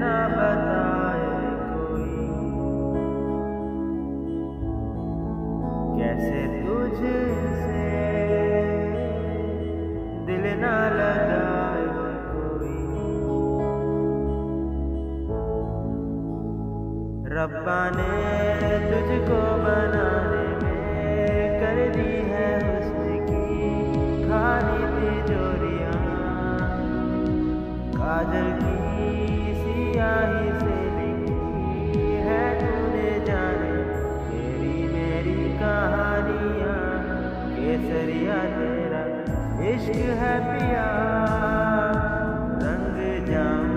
बताए कोई। कैसे तुझसे दिल ना लगाए कोई। रब्बा ने तुझको बनाने में कर दी है उसकी खाली तिजोरियाँ काजल की तेरा इश्क है पिया रंग जाऊँ